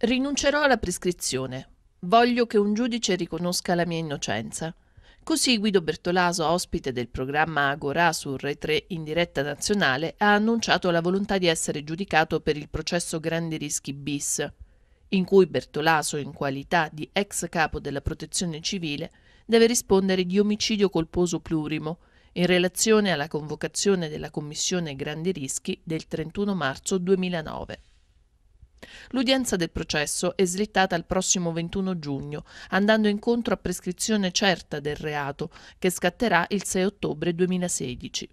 Rinuncerò alla prescrizione. Voglio che un giudice riconosca la mia innocenza. Così Guido Bertolaso, ospite del programma Agora su Rai 3 in diretta nazionale, ha annunciato la volontà di essere giudicato per il processo Grandi Rischi bis, in cui Bertolaso, in qualità di ex capo della protezione civile, deve rispondere di omicidio colposo plurimo in relazione alla convocazione della Commissione Grandi Rischi del 31 marzo 2009. L'udienza del processo è slittata al prossimo 21 giugno, andando incontro a prescrizione certa del reato, che scatterà il 6 ottobre 2016.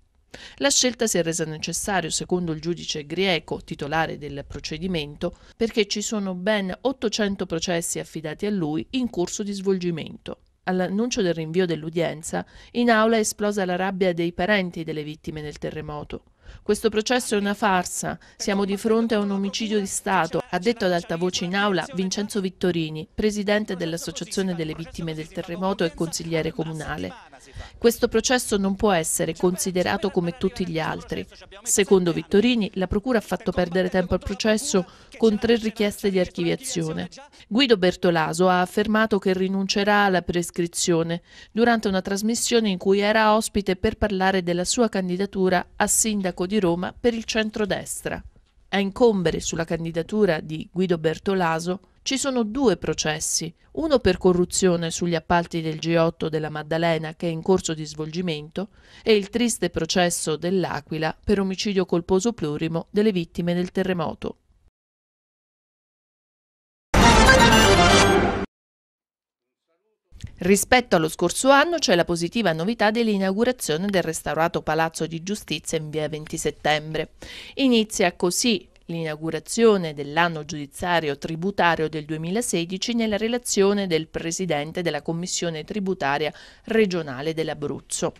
La scelta si è resa necessaria, secondo il giudice Grieco, titolare del procedimento, perché ci sono ben 800 processi affidati a lui in corso di svolgimento. All'annuncio del rinvio dell'udienza, in aula è esplosa la rabbia dei parenti delle vittime del terremoto. Questo processo è una farsa, siamo di fronte a un omicidio di Stato, ha detto ad alta voce in aula Vincenzo Vittorini, presidente dell'Associazione delle Vittime del Terremoto e consigliere comunale. Questo processo non può essere considerato come tutti gli altri. Secondo Vittorini, la Procura ha fatto perdere tempo al processo con tre richieste di archiviazione. Guido Bertolaso ha affermato che rinuncerà alla prescrizione durante una trasmissione in cui era ospite per parlare della sua candidatura a sindaco di Roma per il centrodestra. A incombere sulla candidatura di Guido Bertolaso ci sono due processi, uno per corruzione sugli appalti del G8 della Maddalena che è in corso di svolgimento e il triste processo dell'Aquila per omicidio colposo plurimo delle vittime del terremoto. Rispetto allo scorso anno c'è la positiva novità dell'inaugurazione del restaurato Palazzo di Giustizia in via 20 settembre. Inizia così l'inaugurazione dell'anno giudiziario tributario del 2016 nella relazione del Presidente della Commissione tributaria regionale dell'Abruzzo.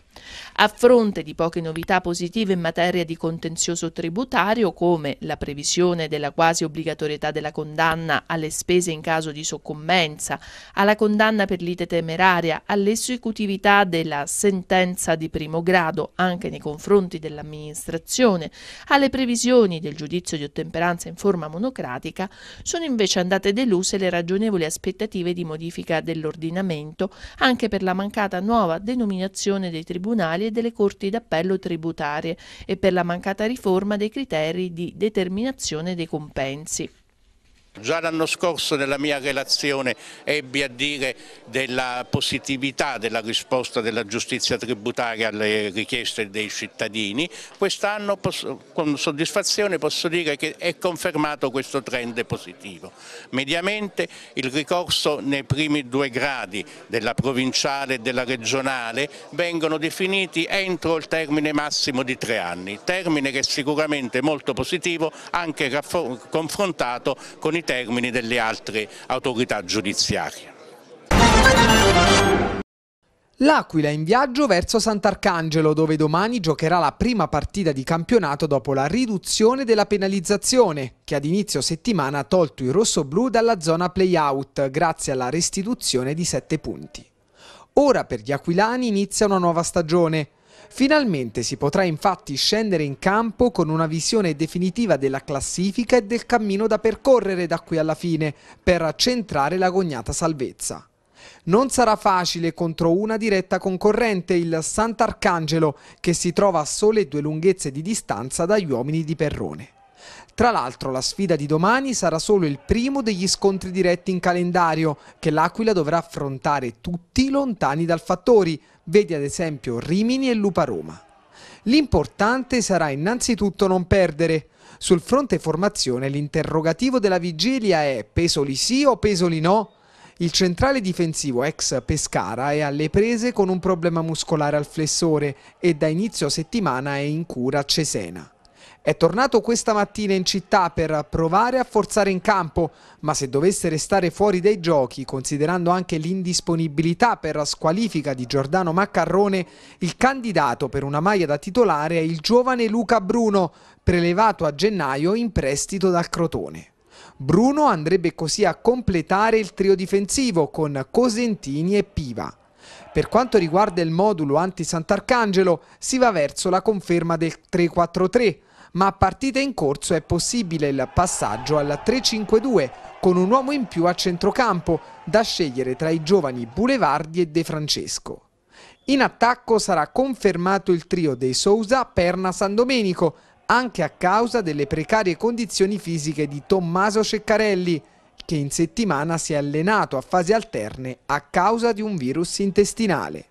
A fronte di poche novità positive in materia di contenzioso tributario, come la previsione della quasi obbligatorietà della condanna alle spese in caso di soccombenza, alla condanna per lite temeraria, all'esecutività della sentenza di primo grado anche nei confronti dell'amministrazione, alle previsioni del giudizio di ottemperanza in forma monocratica, sono invece andate deluse le ragionevoli aspettative di modifica dell'ordinamento anche per la mancata nuova denominazione dei tribunali e delle corti d'appello tributarie e per la mancata riforma dei criteri di determinazione dei compensi. Già l'anno scorso nella mia relazione ebbi a dire della positività della risposta della giustizia tributaria alle richieste dei cittadini, quest'anno con soddisfazione posso dire che è confermato questo trend positivo. Mediamente il ricorso nei primi due gradi della provinciale e della regionale vengono definiti entro il termine massimo di tre anni, termine che è sicuramente molto positivo anche confrontato con i termini delle altre autorità giudiziarie. L'Aquila in viaggio verso Sant'Arcangelo dove domani giocherà la prima partita di campionato dopo la riduzione della penalizzazione che ad inizio settimana ha tolto i rossoblù dalla zona play-out grazie alla restituzione di 7 punti. Ora per gli aquilani inizia una nuova stagione Finalmente si potrà infatti scendere in campo con una visione definitiva della classifica e del cammino da percorrere da qui alla fine per centrare l'agognata salvezza. Non sarà facile contro una diretta concorrente, il Sant'Arcangelo, che si trova a sole due lunghezze di distanza dagli uomini di Perrone. Tra l'altro la sfida di domani sarà solo il primo degli scontri diretti in calendario che l'Aquila dovrà affrontare tutti lontani dal Fattori, vedi ad esempio Rimini e Lupa Roma. L'importante sarà innanzitutto non perdere. Sul fronte formazione l'interrogativo della vigilia è Pesoli sì o Pesoli no? Il centrale difensivo ex Pescara è alle prese con un problema muscolare al flessore e da inizio settimana è in cura a Cesena. È tornato questa mattina in città per provare a forzare in campo, ma se dovesse restare fuori dai giochi, considerando anche l'indisponibilità per squalifica di Giordano Maccarrone, il candidato per una maglia da titolare è il giovane Luca Bruno, prelevato a gennaio in prestito dal Crotone. Bruno andrebbe così a completare il trio difensivo con Cosentini e Piva. Per quanto riguarda il modulo anti-Sant'Arcangelo, si va verso la conferma del 3-4-3, ma a partita in corso è possibile il passaggio al 3-5-2 con un uomo in più a centrocampo, da scegliere tra i giovani Boulevardi e De Francesco. In attacco sarà confermato il trio dei Sousa Perna San Domenico, anche a causa delle precarie condizioni fisiche di Tommaso Ceccarelli, che in settimana si è allenato a fasi alterne a causa di un virus intestinale.